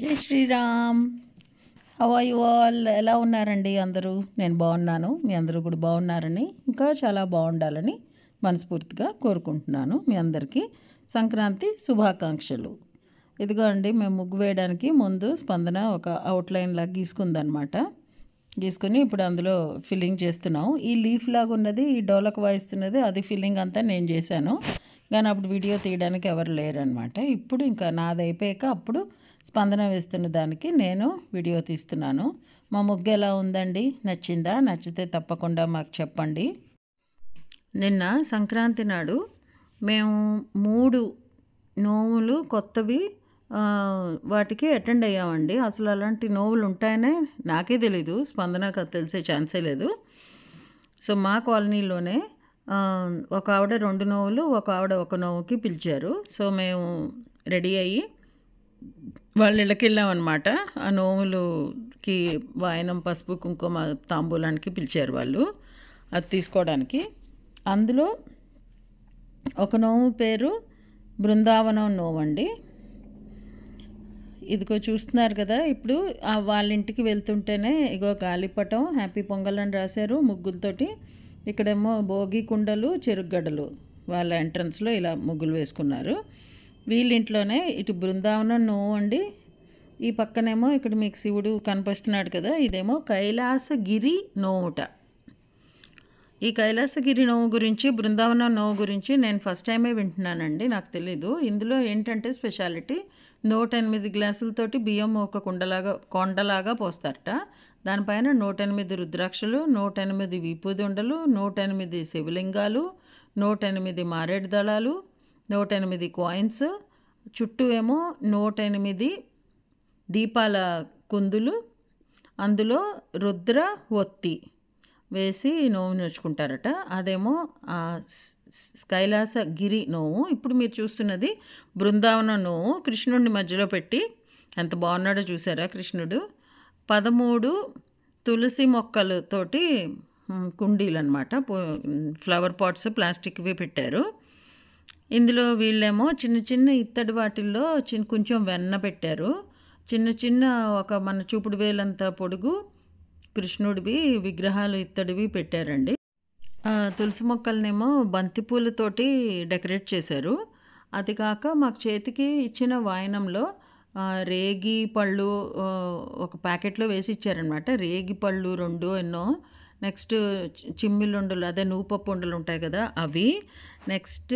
జై Sriram. How you all ఎలా ఉన్నారండి అందరూ? నేను బాగున్నాను. మీ అందరూ కూడా బాగున్నారని ఇంకా చాలా బాగుండాలని మనస్ఫూర్తిగా కోరుకుంటున్నాను మీ అందరికీ. సంక్రాంతి శుభాకాంక్షలు. ఇదిగో అండి మేము ముగ్గు వేయడానికి ముందు స్పందన ఒక అవుట్లైన్ లాగా గీసుకుందనమాట. గీసుకొని ఇప్పుడు అందులో ఫిల్లింగ్ చేస్తున్నాం ఈ లీఫ్ లాగా ఉన్నది ఈ డోలకు వాయిస్తున్నది అది ఫిల్లింగ్ అంతా నేను చేశాను. కానీ అప్పుడు వీడియో తీయడానికి ఎవరు లేరనమాట. ఇప్పుడు ఇంకా నాది అయిపోయాక అప్పుడు స్పందన వేస్తున్న దానికి నేను వీడియో తీస్తున్నాను. మా ముగ్గు ఎలా ఉందండి? నచ్చిందా? నచ్చితే తప్పకుండా మాకు చెప్పండి. నిన్న సంక్రాంతి నాడు మేము మూడు నోములు కొత్తవి వాటికి అటెండ్ అయ్యామండి. అసలు అలాంటి నోవులు ఉంటాయనే నాకే తెలీదు. స్పందనకు తెలిసే ఛాన్సే లేదు. సో మా కాలనీలోనే ఒక ఆవిడ రెండు నోవులు ఒక ఆవిడ ఒక నోవుకి పిలిచారు. సో మేము రెడీ అయ్యి వాళ్ళ ఇళ్ళకి వెళ్ళామన్నమాట ఆ నోములుకి వాయనం పసుపు కుంకుమ తాంబూలానికి పిలిచారు వాళ్ళు అది తీసుకోవడానికి. అందులో ఒక నోము పేరు బృందావనం నోము అండి. ఇదిగో చూస్తున్నారు కదా ఇప్పుడు వాళ్ళ ఇంటికి వెళ్తుంటేనే ఇగో గాలిపటం హ్యాపీ పొంగల్ అని రాశారు ముగ్గులతోటి. ఇక్కడేమో భోగి కుండలు చెరుగడలు వాళ్ళ ఎంట్రన్స్లో ఇలా ముగ్గులు వేసుకున్నారు. వీళ్ళింట్లోనే ఇటు బృందావనం నువ్వు అండి. ఈ పక్కనేమో ఇక్కడ మీకు శివుడు కనిపిస్తున్నాడు కదా ఇదేమో కైలాసగిరి నోవుట ఈ కైలాసగిరి నోవు గురించి బృందావనం నోవు గురించి నేను ఫస్ట్ టైమే వింటున్నానండి నాకు తెలీదు. ఇందులో ఏంటంటే స్పెషాలిటీ నూట ఎనిమిది గ్లాసులతోటి బియ్యం ఒక కుండలాగా కొండలాగా పోస్తారట. దానిపైన నూట ఎనిమిది రుద్రాక్షలు నూట ఎనిమిది విపుదుండలు నూట ఎనిమిది శివలింగాలు నూట ఎనిమిది మారేడు దళాలు నూట ఎనిమిది కాయిన్స్ చుట్టూ ఏమో నూట ఎనిమిది దీపాల కుందులు అందులో రుద్ర ఒత్తి వేసి నోము నేర్చుకుంటారట అదేమో కైలాస గిరి నోవు ఇప్పుడు మీరు చూస్తున్నది బృందావనం నోవు కృష్ణుడిని మధ్యలో పెట్టి ఎంత బాగున్నాడో చూసారా కృష్ణుడు? పదమూడు తులసి మొక్కలతోటి కుండీలు అనమాట ఫ్లవర్ పాట్స్ ప్లాస్టిక్వి పెట్టారు. ఇందులో వీళ్ళేమో చిన్న చిన్న ఇత్తడి వాటిల్లో చిన్న కొంచెం వెన్న పెట్టారు. చిన్న చిన్న ఒక మన చూపుడు వేలంత పొడుగు కృష్ణుడివి విగ్రహాలు ఇత్తడివి పెట్టారండి. తులసి మొక్కలనేమో బంతిపూలతోటి డెకరేట్ చేశారు. అది కాక మాకు చేతికి ఇచ్చిన వాయనంలో రేగి పళ్ళు ఒక ప్యాకెట్లో వేసి ఇచ్చారనమాట రేగి పళ్ళు రెండు ఎన్నో నెక్స్ట్ చి- చిమ్మిలుండలు అదే నూపప్పు ఉండలు ఉంటాయి కదా అవి. నెక్స్ట్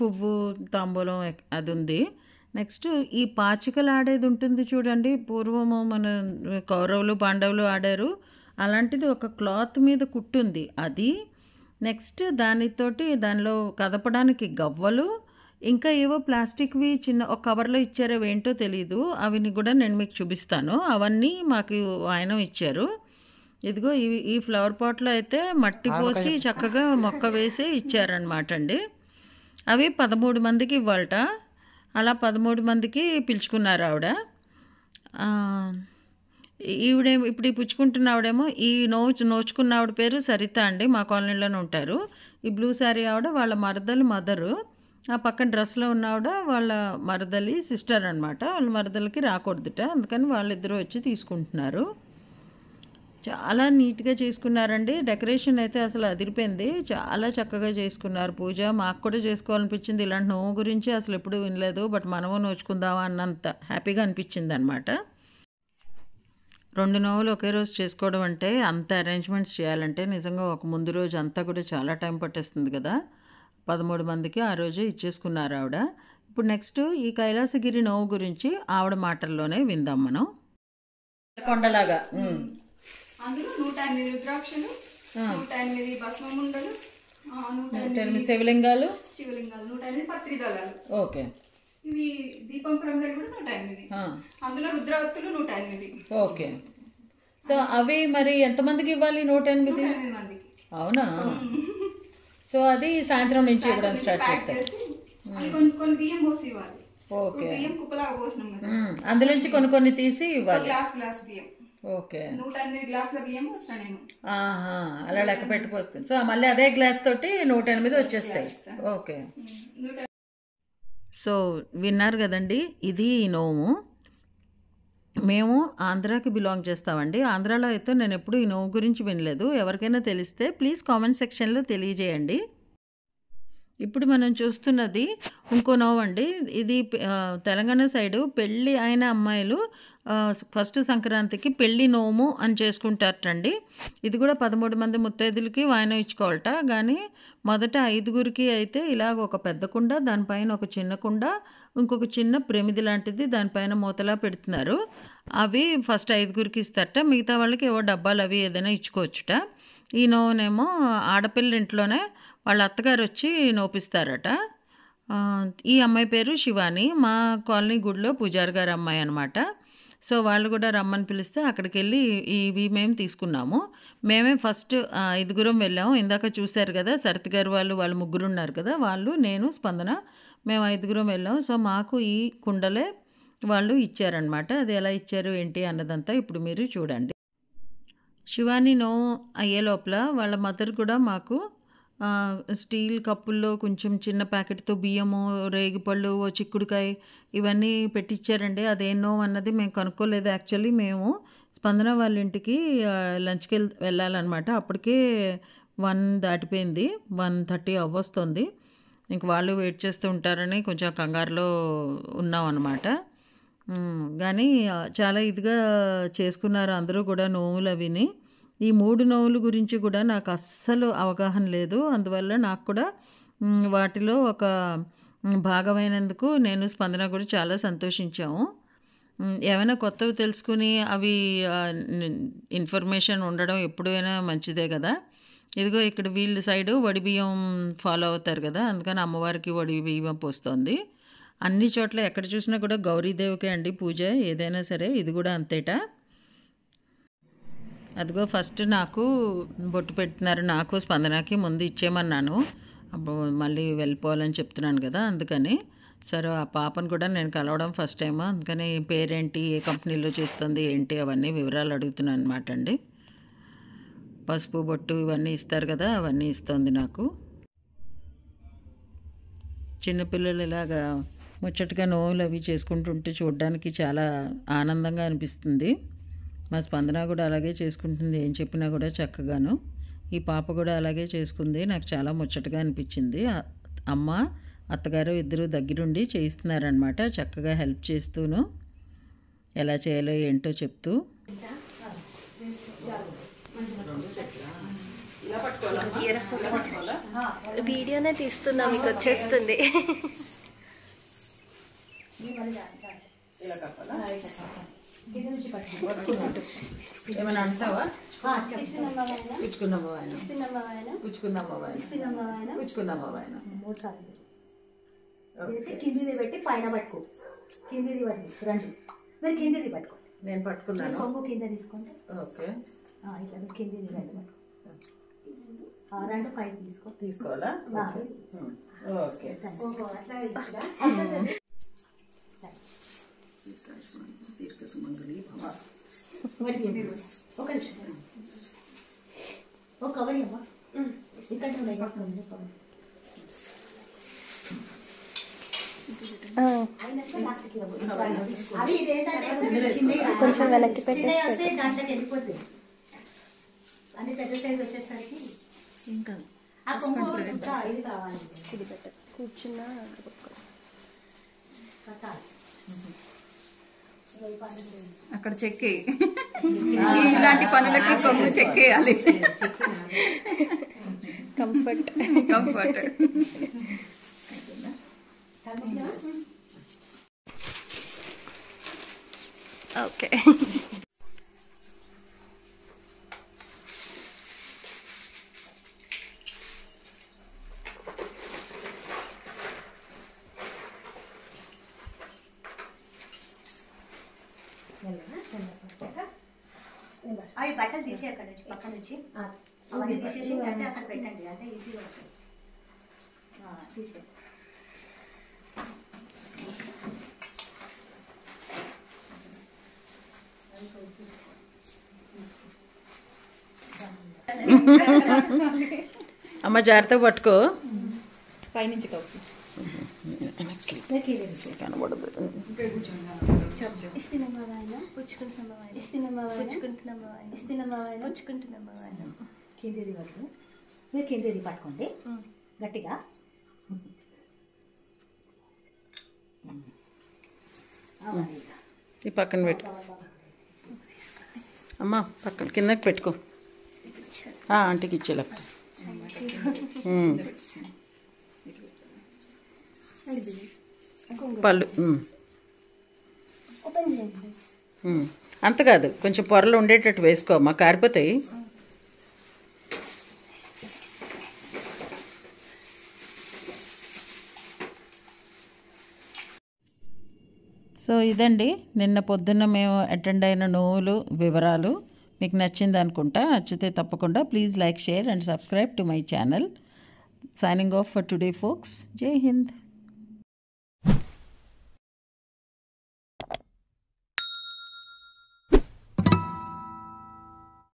పువ్వు తాంబూలం అది ఉంది నెక్స్ట్ ఈ పాచికలు ఆడేది ఉంటుంది చూడండి పూర్వము మన కౌరవులు పాండవులు ఆడారు. అలాంటిది ఒక క్లాత్ మీద కుట్టుంది అది. నెక్స్ట్ దానితోటి దానిలో కదపడానికి గవ్వలు ఇంకా ఏవో ప్లాస్టిక్వి చిన్న ఒక కవర్లో ఇచ్చారో ఏంటో తెలియదు అవిని కూడా నేను మీకు చూపిస్తాను. అవన్నీ మాకు ఆయన ఇచ్చారు. ఇదిగో ఈ ఈ ఫ్లవర్ పాట్లో అయితే మట్టి పోసి చక్కగా మొక్క వేసి ఇచ్చారనమాట అండి. అవి పదమూడు మందికి ఇవ్వాలట. అలా పదమూడు మందికి పిలుచుకున్నారు ఆవిడ. ఈవిడే ఇప్పుడు ఈ పుచ్చుకుంటున్న ఆవిడేమో ఈ నోచు నోచుకున్న ఆవిడ పేరు సరిత అండి. మా కాలనీలోనే ఉంటారు. ఈ బ్లూ శారీ ఆవిడ వాళ్ళ మరదలు మదరు. ఆ పక్కన డ్రెస్లో ఉన్న ఆవిడ వాళ్ళ మరదలి సిస్టర్ అనమాట వాళ్ళ మరదలకి రాకూడదుట. అందుకని వాళ్ళిద్దరూ వచ్చి తీసుకుంటున్నారు. చాలా నీట్గా చేసుకున్నారండి. డెకరేషన్ అయితే అసలు అదిరిపోయింది. చాలా చక్కగా చేసుకున్నారు పూజ. మాకు కూడా చేసుకోవాలనిపించింది. ఇలాంటి నోవు గురించి అసలు ఎప్పుడు వినలేదు. బట్ మనము నోచుకుందామా అన్నంత హ్యాపీగా అనిపించింది అనమాట రెండు నోవులు ఒకే రోజు చేసుకోవడం అంటే అంత అరేంజ్మెంట్స్ చేయాలంటే నిజంగా ఒక ముందు రోజు అంతా కూడా చాలా టైం పట్టేస్తుంది కదా. పదమూడు మందికి ఆ రోజే ఇచ్చేసుకున్నారు ఆవిడ. ఇప్పుడు నెక్స్ట్ ఈ కైలాసగిరి నోవు గురించి ఆవిడ మాటల్లోనే విందాం మనం. కొండలాగా. అందులో నూట ఎనిమిది రుద్రాక్షలు నూట ఎనిమిది భస్మముండలు నూట ఎనిమిది శివలింగాలు. శివలింగాలు నూట ఎనిమిది పత్రి దళాలు. ఓకే. ఇవి దీపం ప్రమిదలు కూడా నూట ఎనిమిది. అందులో రుద్రావత్తులు నూట ఎనిమిది. ఓకే. సో అవి మరి ఎంతమందికి ఇవ్వాలి నూట ఎనిమిది? అవునా? సో అది సాయంత్రం నుంచి ఇవ్వడం స్టార్ట్ చేస్తారు. కొన్ని కొన్ని బియ్యం పోసి ఇవ్వాలి. ఓకే. బియ్యం కుప్పలాగా పోసినాం. అందులోంచి కొన్ని కొన్ని తీసి ఇవ్వాలి. గ్లాస్ గ్లాస్ బియ్యం. ఓకే. నూట ఎనిమిది గ్లాసుల బియ్యం పోసిన నేను. అలా లెక్క పెట్టిపోతుంది సో మళ్ళీ అదే గ్లాస్ తోటి నూట ఎనిమిది వచ్చేస్తాయి ఓకే. సో విన్నారు కదండి ఇది ఈ నోము. మేము ఆంధ్రాకి బిలాంగ్ చేస్తామండి. ఆంధ్రాలో అయితే నేను ఎప్పుడు ఈ నోవు గురించి వినలేదు. ఎవరికైనా తెలిస్తే ప్లీజ్ కామెంట్ సెక్షన్లో తెలియజేయండి. ఇప్పుడు మనం చూస్తున్నది ఇంకో నోవు అండి ఇది తెలంగాణ సైడు పెళ్ళి అయిన అమ్మాయిలు ఫస్ట్ సంక్రాంతికి పెళ్ళి నోము అని చేసుకుంటారటండి. ఇది కూడా పదమూడు మంది ముత్తైదులకి వాయిన ఇచ్చుకోవాలట. కానీ మొదట ఐదుగురికి అయితే ఇలాగ ఒక పెద్ద కుండ దానిపైన ఒక చిన్న కుండ ఇంకొక చిన్న ప్రమిది లాంటిది దానిపైన మూతలా పెడుతున్నారు. అవి ఫస్ట్ ఐదుగురికి ఇస్తారట. మిగతా వాళ్ళకి ఏవో డబ్బాలు అవి ఏదైనా ఇచ్చుకోవచ్చుట. ఈ నోవునేమో ఆడపిల్ల ఇంట్లోనే వాళ్ళ అత్తగారు వచ్చి నోపిస్తారట. ఈ అమ్మాయి పేరు శివాని. మా కాలనీ గుడిలో పూజారి గారు అమ్మాయి అనమాట సో వాళ్ళు కూడా రమ్మని పిలిస్తే అక్కడికి వెళ్ళి ఇవి మేము తీసుకున్నాము. మేమే ఫస్ట్ ఐదుగురం వెళ్ళాము. ఇందాక చూశారు కదా సరతి గారు వాళ్ళు వాళ్ళు ముగ్గురు ఉన్నారు కదా వాళ్ళు నేను స్పందన మేము ఐదుగురం వెళ్ళాము సో మాకు ఈ కుండలే వాళ్ళు ఇచ్చారనమాట అది ఎలా ఇచ్చారు ఏంటి అన్నదంతా ఇప్పుడు మీరు చూడండి. శివాని నో అయ్యే లోపల వాళ్ళ మదర్ కూడా మాకు స్టీల్ కప్పుల్లో కొంచెం చిన్న ప్యాకెట్తో బియ్యము రేగిపళ్ళు చిక్కుడుకాయ ఇవన్నీ పెట్టించారండి అదేనో అన్నది మేము కనుక్కోలేదు. యాక్చువల్లీ మేము స్పందన వాళ్ళ ఇంటికి లంచ్కి వెళ్ వెళ్ళాలన్నమాట. అప్పటికే వన్ దాటిపోయింది. వన్ థర్టీ అవ్వొస్తుంది. ఇంక వాళ్ళు వెయిట్ చేస్తూ ఉంటారని కొంచెం కంగారులో ఉన్నాం అనమాట కానీ చాలా ఇదిగా చేసుకున్నారు అందరూ కూడా నోములు అవిని. ఈ మూడు నోవుల గురించి కూడా నాకు అస్సలు అవగాహన లేదు. అందువల్ల నాకు కూడా వాటిలో ఒక భాగమైనందుకు నేను స్పందన కూడా చాలా సంతోషించాము. ఏమైనా కొత్తవి తెలుసుకుని అవి ఇన్ఫర్మేషన్ ఉండడం ఎప్పుడైనా మంచిదే కదా. ఇదిగో ఇక్కడ వీళ్ళ సైడు వడి బియ్యం ఫాలో అవుతారు కదా. అందుకని అమ్మవారికి వడి బియ్యం పోస్తుంది. అన్ని చోట్ల ఎక్కడ చూసినా కూడా గౌరీదేవికే అండి పూజ. ఏదైనా సరే ఇది కూడా అంతేటా. అదిగో ఫస్ట్ నాకు బొట్టు పెడుతున్నారు నాకు స్పందనకి ముందు ఇచ్చేయమన్నాను. అప్పుడు మళ్ళీ వెళ్ళిపోవాలని చెప్తున్నాను కదా అందుకని. సరే ఆ పాపను కూడా నేను కలవడం ఫస్ట్ టైం అందుకని పేరేంటి ఏ కంపెనీలో చేస్తుంది ఏంటి అవన్నీ వివరాలు అడుగుతున్నాను అనమాట అండి. పసుపు బొట్టు ఇవన్నీ ఇస్తారు కదా అవన్నీ ఇస్తుంది నాకు. చిన్నపిల్లలు ఇలాగా ముచ్చటగా నోవులు అవి చేసుకుంటుంటే చూడడానికి చాలా ఆనందంగా అనిపిస్తుంది. మా స్పందన కూడా అలాగే చేసుకుంటుంది. ఏం చెప్పినా కూడా చక్కగాను. ఈ పాప కూడా అలాగే చేసుకుంది. నాకు చాలా ముచ్చటగా అనిపించింది. అమ్మ అత్తగారు ఇద్దరు దగ్గరుండి చేయిస్తున్నారనమాట చక్కగా హెల్ప్ చేస్తూను. ఎలా చేయాలో ఏంటో చెప్తూ. వీడియోనే తీస్తున్నా మీకు వచ్చేస్తుంది. ఏమైనా అంటావా? కిందిది పెట్టి పైన పట్టుకో. కిందిది పట్టి రెండు. మీరు కిందిది పట్టుకో. నేను పట్టుకున్నాను. కొంగు కింద తీసుకుంటే. ఓకే. ఇట్లా మీరు కిందిది రెండు పట్టుకో. రెండు పైకి తీసుకో. తీసుకోవాలా? ఓకే. అట్లా పెట్టు. ఒక నిమిషం. ఒక కవర్ ఇవ్వమ్మా ఇక్కడ కొంచెం వెనక్కి వస్తే దాంట్లోకి వెళ్ళిపోతాయి అన్ని పెద్ద సైజ్ వచ్చేసరికి ఇంకా కూర్చున్నా. అక్కడ చెక్కే ఇలాంటి పనులకి కొంగు చెక్కేయాలి కంఫర్ట్ కంఫర్ట్ ఓకే బట్టలు తీసి అక్కడ నుంచి పక్క నుంచి. అవన్నీ తీసేసి అంటే అక్కడ పెట్టండి. అంటే ఈజీగా వస్తుంది. ఆ, తీసే అమ్మ జాగ్రత్త పట్టుకో. పైనుంచి కప్పు కనబడదు. ఇస్తున్నామా వాయన పుచ్చుకుంటున్నామా వాయన ఇస్తున్నామా వాయన పుచ్చుకుంటున్నామా వాయన ఇస్తున్నామా వాయన పుచ్చుకుంటున్నామా వాయన కిందిది మీరు కిందిది పట్టుకోండి గట్టిగా. ఈ పక్కన పెట్టుకో అమ్మా పక్కన కిందకి పెట్టుకో ఆ, ఆంటీకి ఇచ్చేలా. పళ్ళు అంత కాదు. కొంచెం పొరలు ఉండేటట్టు వేసుకోమ్మా. కారిపోతాయి. సో ఇదండి. నిన్న పొద్దున్న మేము అటెండ్ అయిన నోవులు వివరాలు. మీకు నచ్చింది అనుకుంటా నచ్చితే తప్పకుండా please like share and subscribe to my channel. Signing off for today folks Jai Hind